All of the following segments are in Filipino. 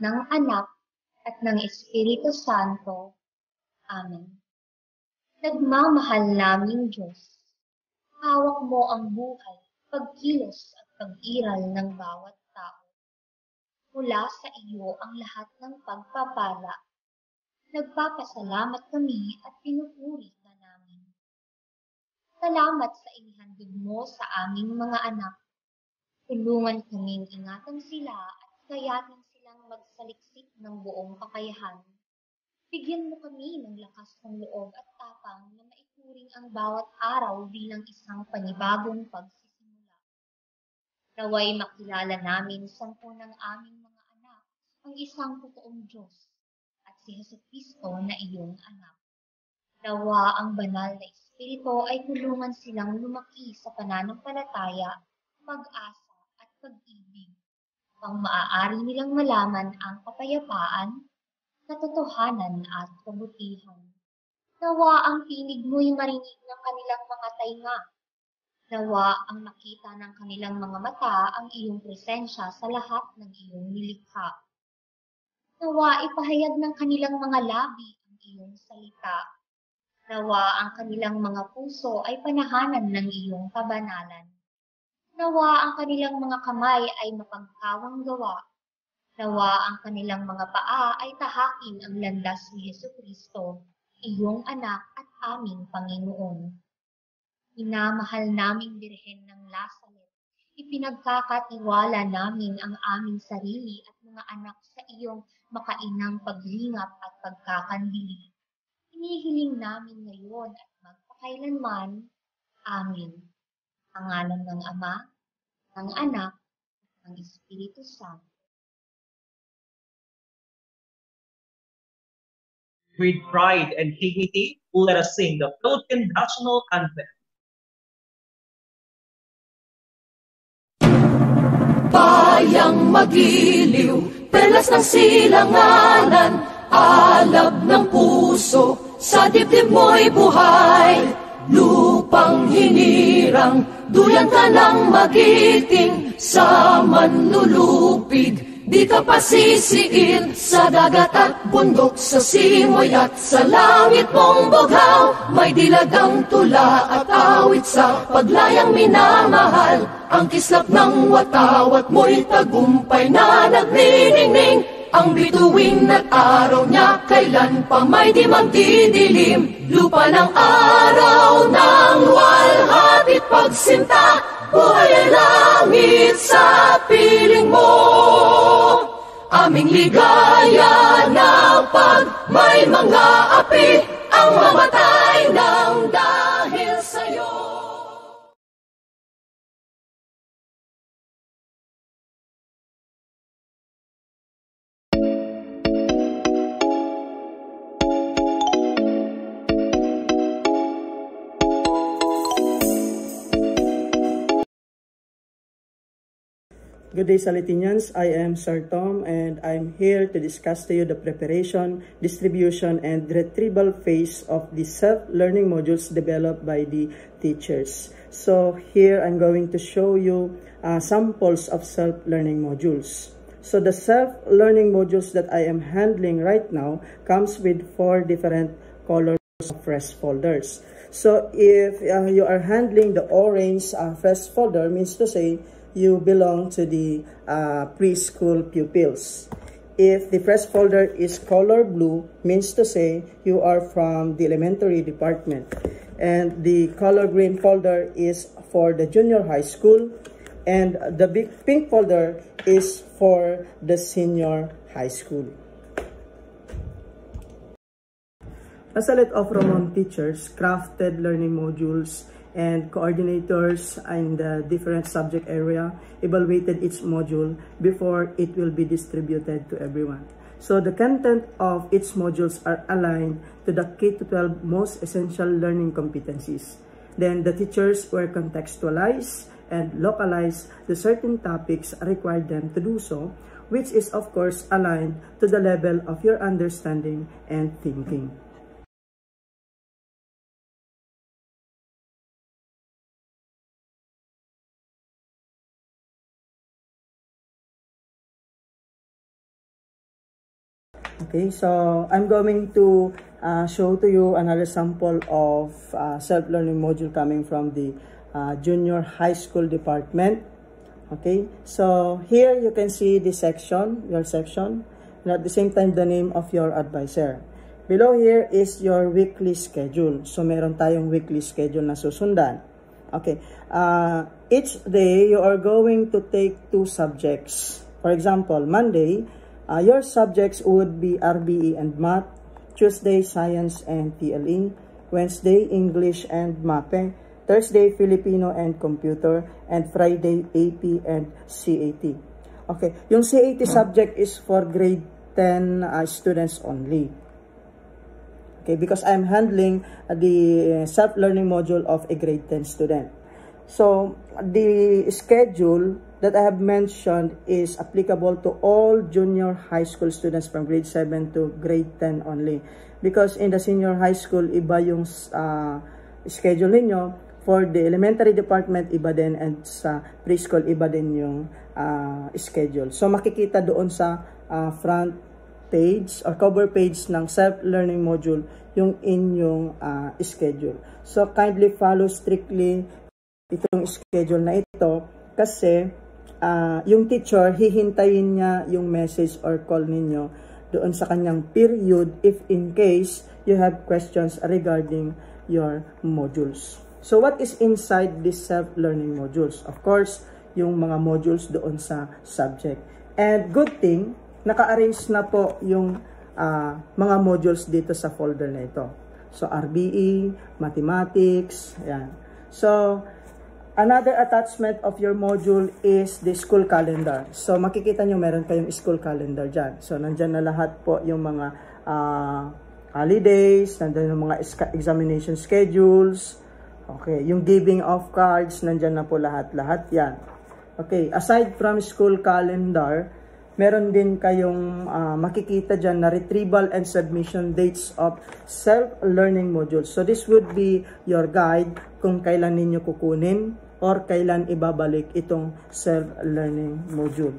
ng Anak, at ng Espiritu Santo. Amen. Nagmamahal naming Diyos, hawak mo ang buhay, pagkilos at pag-iral ng bawat tao. Mula sa iyo ang lahat ng pagpapala. Nagpapasalamat kami at pinupuri ka namin. Salamat sa inihandog mo sa aming mga anak. Tulungan kaming ingatan sila at kayatin magsaliksik ng buong kakayahan. Bigyan mo kami ng lakas ng loob at tapang na maituring ang bawat araw bilang isang panibagong pagsisimula. Naway makilala namin sa ng aming mga anak ang isang totoong Diyos at si Heso Kristo na iyong anak. Nawa ang banal na Espiritu ay tulungan silang lumaki sa pananampalataya, pag-asa at pag-ibig, pang maaari nilang malaman ang kapayapaan, katotohanan at kabutihan. Nawa ang tinig mo'y marinig ng kanilang mga tainga. Nawa ang makita ng kanilang mga mata ang iyong presensya sa lahat ng iyong nilikha. Nawa ipahayag ng kanilang mga labi ang iyong salita. Nawa ang kanilang mga puso ay panahanan ng iyong kabanalan. Nawa ang kanilang mga kamay ay mapagkawang gawa Nawa ang kanilang mga paa ay tahakin ang landas ni Yesu Kristo, iyong anak at aming Panginoon. Minamahal naming Birhen ng Lasalet, ipinagkakatiwala namin ang aming sarili at mga anak sa iyong makainang paglingap at pagkakandili. Hinihiling namin ngayon at magpakailanman. Amin. Ang ngalan ng Ama, ng Anak, at ng Espiritu Santo. With pride and dignity, let us sing the Philippine National Anthem. Bayang magiliw, perlas ng silanganan, alab ng puso, sa dibdib mo'y buhay. Lupang hinirang, duyan ka ng magiting, sa manlulupig, Di ka pasisiin sa dagat at bundok, sa simoy at sa langit mong bughaw. May dilagang tula at awit sa paglayang minamahal. Ang kislap ng watawat mo'y tagumpay na nagniningning. Ang bituin at araw niya kailan pa may di magdidilim. Lupa ng araw ng walhatit pagsinta, buhay ay langit sa piling mo. Aming ligaya na pag may mga api ang mamatay ng dahil Good day, Salitinians. I am Sir Tom, and I'm here to discuss to you the preparation, distribution, and retrieval phase of the self-learning modules developed by the teachers. So here I'm going to show you uh, samples of self-learning modules. So the self-learning modules that I am handling right now comes with four different colors of fresh folders. So if uh, you are handling the orange uh, fresh folder, means to say you belong to the uh, preschool pupils. If the first folder is color blue, means to say you are from the elementary department. And the color green folder is for the junior high school. And the big pink folder is for the senior high school. Pasalit of Ramon teachers crafted learning modules and coordinators in the different subject area evaluated each module before it will be distributed to everyone. So the content of each modules are aligned to the K-12 most essential learning competencies. Then the teachers were contextualized and localized the certain topics required them to do so, which is of course aligned to the level of your understanding and thinking. Okay, so I'm going to uh, show to you another sample of uh, self-learning module coming from the uh, junior high school department. Okay, so here you can see the section, your section, and at the same time the name of your advisor. Below here is your weekly schedule. So meron tayong weekly schedule na susundan. Okay, uh, each day you are going to take two subjects. For example, Monday, uh, your subjects would be RBE and Math, Tuesday, Science and TLE, Wednesday, English and MAPE, Thursday, Filipino and Computer, and Friday, AP and CAT. Okay, yung CAT subject is for grade 10 uh, students only. Okay, because I'm handling the self-learning module of a grade 10 student. So, the schedule that I have mentioned is applicable to all junior high school students from grade 7 to grade 10 only. Because in the senior high school, iba yung uh, schedule ninyo For the elementary department, iba din. And sa preschool, iba din yung uh, schedule. So, makikita doon sa uh, front page or cover page ng self-learning module yung inyong uh, schedule. So, kindly follow strictly itong schedule na ito kasi uh, yung teacher, hihintayin niya yung message or call ninyo doon sa kanyang period if in case you have questions regarding your modules. So what is inside this self-learning modules? Of course, yung mga modules doon sa subject. And good thing, naka-arrange na po yung uh, mga modules dito sa folder na ito. So RBE, mathematics, yan. So another attachment of your module is the school calendar. So makikita nyo meron kayong school calendar dyan. So nandyan na lahat po yung mga uh, holidays, nandyan yung mga examination schedules, Okay, yung giving of cards, nandyan na po lahat-lahat yan. Okay, aside from school calendar, meron din kayong uh, makikita dyan na retrieval and submission dates of self-learning modules. So this would be your guide kung kailan ninyo kukunin or kailan ibabalik itong self-learning module.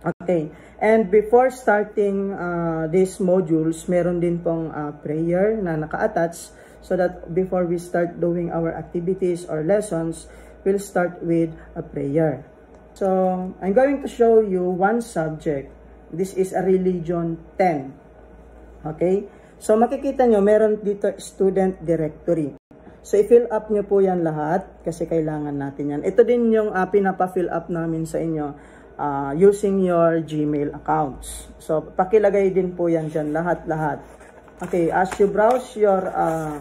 Okay, and before starting uh, these modules, meron din pong uh, prayer na naka-attach so that before we start doing our activities or lessons, we'll start with a prayer. So, I'm going to show you one subject. This is a religion 10. Okay? So, makikita nyo, meron dito student directory. So, i-fill up nyo po yan lahat kasi kailangan natin yan. Ito din yung uh, pinapa-fill up namin sa inyo uh, using your Gmail accounts. So, pakilagay din po yan dyan, lahat-lahat. Okay, as you browse your uh,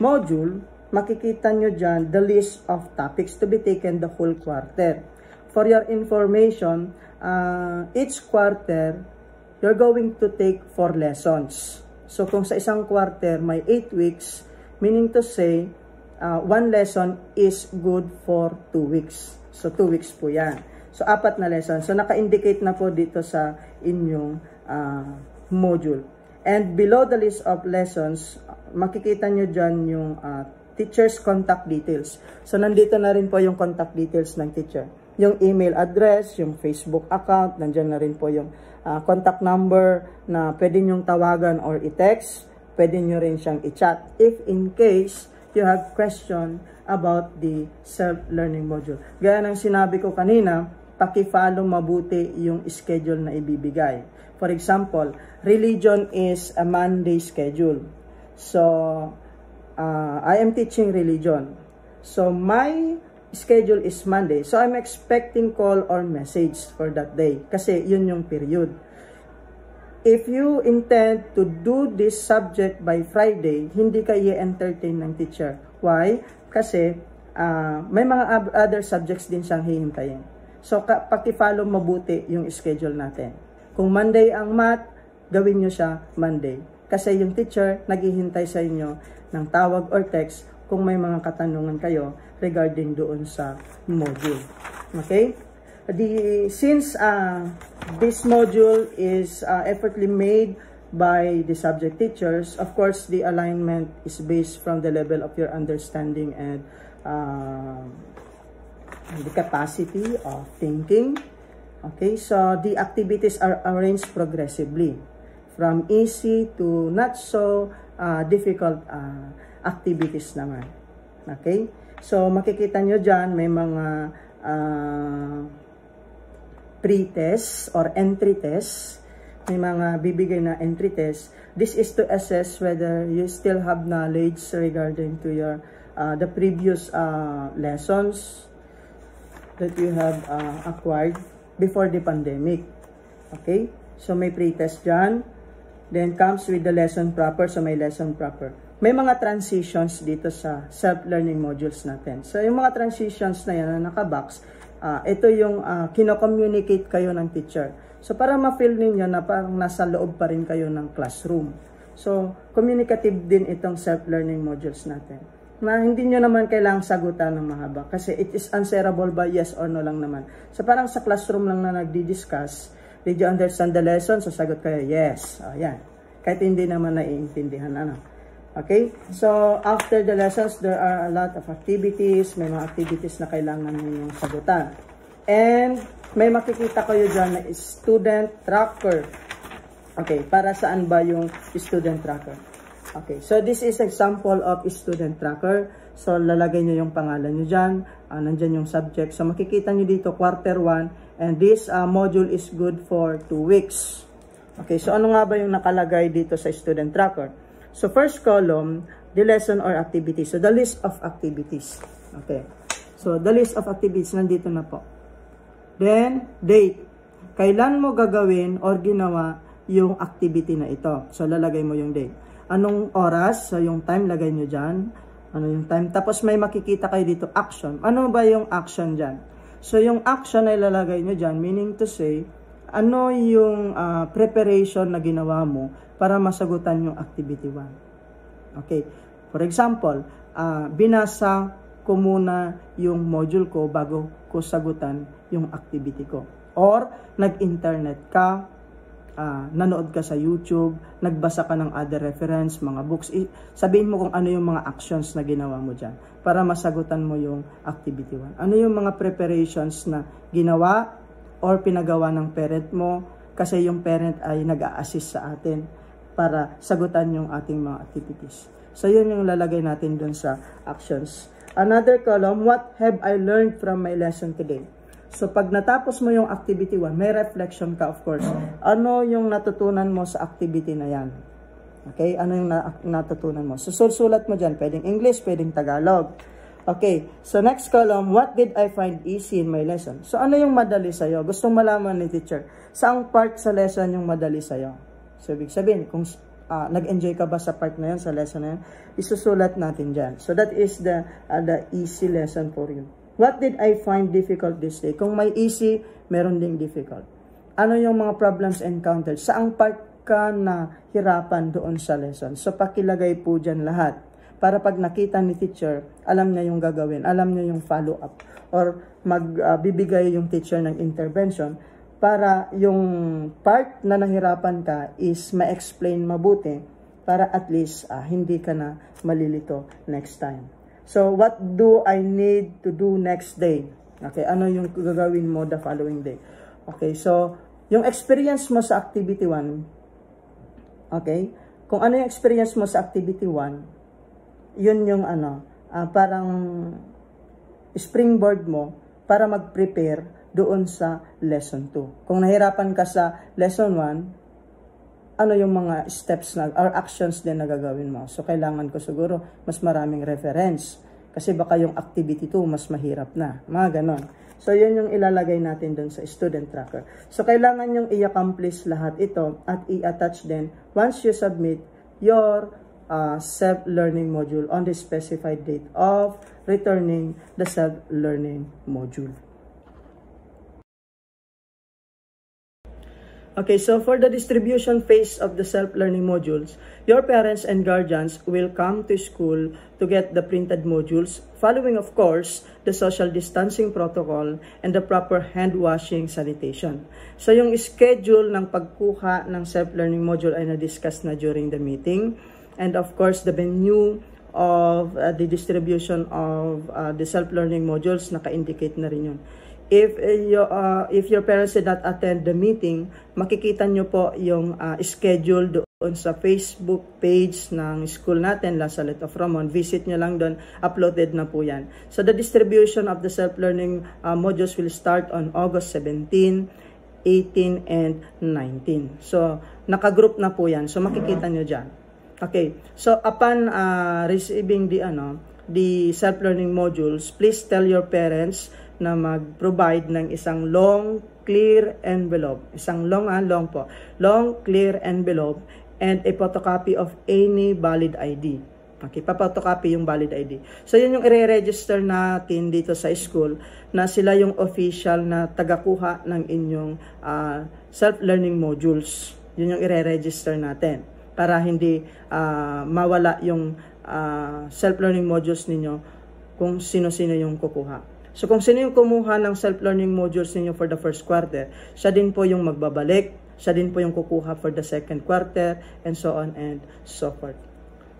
module, makikita nyo dyan the list of topics to be taken the whole quarter. For your information, uh, each quarter, you're going to take 4 lessons. So kung sa isang quarter may 8 weeks, meaning to say, uh, one lesson is good for 2 weeks. So 2 weeks po yan. So apat na lesson. So naka-indicate na po dito sa inyong uh, module. And below the list of lessons, makikita nyo dyan yung uh, teacher's contact details. So, nandito na rin po yung contact details ng teacher. Yung email address, yung Facebook account, nandyan na rin po yung uh, contact number na pwede nyong tawagan or i-text. Pwede nyo rin siyang i-chat if in case you have question about the self-learning module. Gaya ng sinabi ko kanina, paki-follow mabuti yung schedule na ibibigay. For example, religion is a Monday schedule. So, uh, I am teaching religion. So, my schedule is Monday. So, I'm expecting call or message for that day. Kasi, yun yung period. If you intend to do this subject by Friday, hindi ka i-entertain ng teacher. Why? Kasi, uh, may mga other subjects din siyang hihintayin. So, paki-follow mabuti yung schedule natin. Kung Monday ang math, gawin nyo siya Monday. Kasi yung teacher naghihintay sa inyo ng tawag or text kung may mga katanungan kayo regarding doon sa module. Okay? The, since uh, this module is uh, effortly made by the subject teachers, of course, the alignment is based from the level of your understanding and uh, the capacity of thinking Okay, so the activities are arranged progressively. from easy to not so uh, difficult uh, activities naman. Okay? So, makikita nyo dyan, may mga uh, pre-test or entry test. May mga bibigay na entry test. This is to assess whether you still have knowledge regarding to your uh, the previous uh, lessons that you have uh, acquired before the pandemic. Okay? So, may pre-test dyan. Then, comes with the lesson proper. So, may lesson proper. May mga transitions dito sa self-learning modules natin. So, yung mga transitions na yan na nakabox, uh, ito yung uh, kino-communicate kayo ng teacher. So, para ma-feel ninyo na parang nasa loob pa rin kayo ng classroom. So, communicative din itong self-learning modules natin na hindi nyo naman kailangang sagutan ng mahaba kasi it is answerable by yes or no lang naman. So parang sa classroom lang na nagdi-discuss, did you understand the lesson? So sagot kayo, yes. O, yan. Kahit hindi naman naiintindihan. Ano? Okay? So after the lessons, there are a lot of activities. May mga activities na kailangan ninyong sagutan. And may makikita kayo dyan na student tracker. Okay, para saan ba yung student tracker? Okay, so this is example of student tracker. So, lalagay nyo yung pangalan nyo dyan. Uh, nandyan yung subject. So, makikita nyo dito, quarter 1. And this uh, module is good for 2 weeks. Okay, so ano nga ba yung nakalagay dito sa student tracker? So, first column, the lesson or activity. So, the list of activities. Okay. So, the list of activities, nandito na po. Then, date. Kailan mo gagawin or ginawa yung activity na ito? So, lalagay mo yung date anong oras, so yung time lagay nyo dyan, ano yung time. Tapos may makikita kayo dito, action. Ano ba yung action dyan? So yung action ay lalagay nyo dyan, meaning to say, ano yung uh, preparation na ginawa mo para masagutan yung activity 1. Okay. For example, uh, binasa ko muna yung module ko bago ko sagutan yung activity ko. Or, nag-internet ka, uh, nanood ka sa YouTube, nagbasa ka ng other reference, mga books, sabihin mo kung ano yung mga actions na ginawa mo dyan para masagutan mo yung activity 1. Ano yung mga preparations na ginawa or pinagawa ng parent mo kasi yung parent ay nag-a-assist sa atin para sagutan yung ating mga activities. So, yun yung lalagay natin dun sa actions. Another column, what have I learned from my lesson today? So, pag natapos mo yung activity 1, may reflection ka, of course. Ano yung natutunan mo sa activity na yan? Okay? Ano yung na natutunan mo? So, susulat mo dyan. Pwedeng English, pwedeng Tagalog. Okay. So, next column, what did I find easy in my lesson? So, ano yung madali sa'yo? Gustong malaman ni teacher. Saang part sa lesson yung madali sa'yo? So, ibig sabihin, kung uh, nag-enjoy ka ba sa part na yun, sa lesson na yun, isusulat natin dyan. So, that is the, uh, the easy lesson for you. What did I find difficult this day? Kung may easy, meron ding difficult. Ano yung mga problems encountered? Saang part ka na hirapan doon sa lesson? So, pakilagay po dyan lahat. Para pag nakita ni teacher, alam niya yung gagawin, alam niya yung follow-up. Or magbibigay uh, yung teacher ng intervention para yung part na nahirapan ka is ma-explain mabuti para at least uh, hindi ka na malilito next time. So, what do I need to do next day? Okay, ano yung gagawin mo the following day? Okay, so, yung experience mo sa activity 1, okay, kung ano yung experience mo sa activity 1, yun yung ano, uh, parang springboard mo para mag-prepare doon sa lesson 2. Kung nahirapan ka sa lesson 1, ano yung mga steps na, or actions din na gagawin mo. So, kailangan ko siguro mas maraming reference. Kasi baka yung activity 2 mas mahirap na. Mga ganon. So, yun yung ilalagay natin dun sa student tracker. So, kailangan yung i-accomplish lahat ito at i-attach din once you submit your uh, self-learning module on the specified date of returning the self-learning module. Okay, so for the distribution phase of the self-learning modules, your parents and guardians will come to school to get the printed modules, following of course, the social distancing protocol and the proper hand washing sanitation. So yung schedule ng pagkuha ng self-learning module ay na-discuss na during the meeting. And of course, the venue of uh, the distribution of uh, the self-learning modules, naka-indicate na rin yun. if uh, you, uh, if your parents did not attend the meeting, makikita nyo po yung uh, schedule doon sa Facebook page ng school natin, La Salette of Ramon. Visit nyo lang doon, uploaded na po yan. So the distribution of the self-learning uh, modules will start on August 17, 18, and 19. So nakagroup na po yan. So makikita nyo dyan. Okay, so upon uh, receiving the ano, the self-learning modules, please tell your parents na mag-provide ng isang long, clear envelope. Isang long, ah, long po. Long, clear envelope and a photocopy of any valid ID. Okay, papotocopy yung valid ID. So, yun yung i-register natin dito sa school na sila yung official na tagakuha ng inyong uh, self-learning modules. Yun yung i-register natin para hindi uh, mawala yung uh, self-learning modules ninyo kung sino-sino yung kukuha. So kung sino yung kumuha ng self-learning modules ninyo for the first quarter, siya din po yung magbabalik, siya din po yung kukuha for the second quarter, and so on and so forth.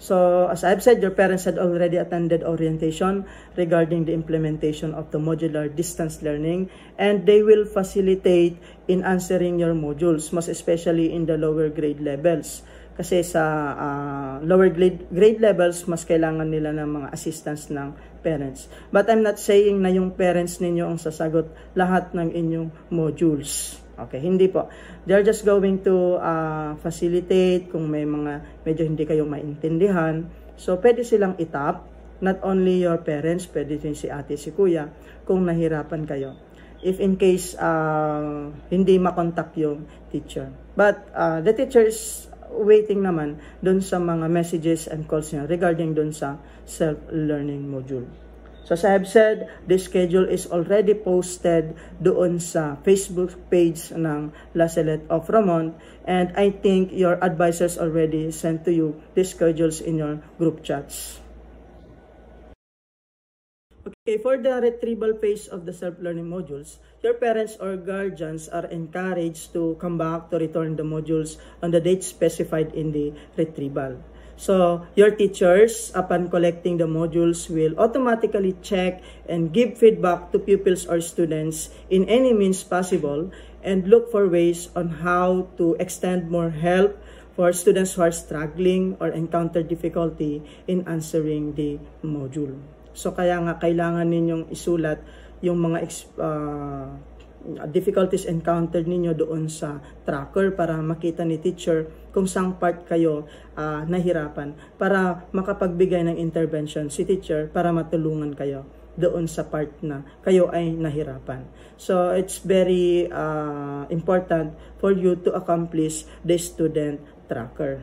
So, as I've said, your parents had already attended orientation regarding the implementation of the modular distance learning, and they will facilitate in answering your modules, most especially in the lower grade levels. Kasi sa uh, lower grade, grade levels, mas kailangan nila ng mga assistance ng parents. But I'm not saying na yung parents ninyo ang sasagot lahat ng inyong modules. Okay, hindi po. They're just going to uh, facilitate kung may mga medyo hindi kayo maintindihan. So, pwede silang itap. Not only your parents, pwede din si ate, si kuya, kung nahirapan kayo. If in case uh, hindi makontak yung teacher. But uh, the teacher is waiting naman doon sa mga messages and calls niya regarding doon sa self-learning module. So as I have said, the schedule is already posted doon sa Facebook page ng La Salette of Ramon and I think your advisors already sent to you the schedules in your group chats. Okay, for the retrieval phase of the self-learning modules, your parents or guardians are encouraged to come back to return the modules on the date specified in the retrieval. So, your teachers, upon collecting the modules, will automatically check and give feedback to pupils or students in any means possible and look for ways on how to extend more help for students who are struggling or encounter difficulty in answering the module. So kaya nga kailangan ninyong isulat yung mga uh, difficulties encountered ninyo doon sa tracker para makita ni teacher kung saan part kayo uh, nahirapan para makapagbigay ng intervention si teacher para matulungan kayo doon sa part na kayo ay nahirapan. So it's very uh, important for you to accomplish the student tracker.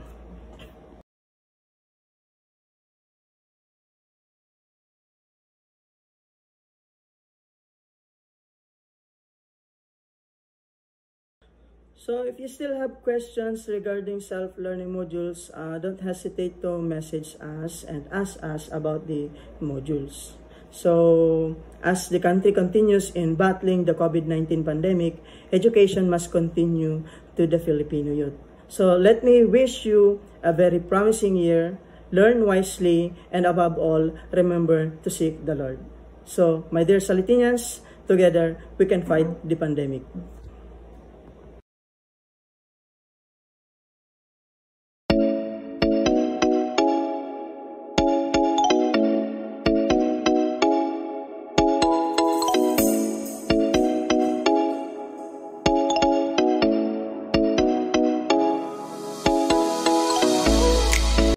So if you still have questions regarding self-learning modules, uh, don't hesitate to message us and ask us about the modules. So as the country continues in battling the COVID-19 pandemic, education must continue to the Filipino youth. So let me wish you a very promising year, learn wisely, and above all, remember to seek the Lord. So, my dear Salitians, together we can fight the pandemic.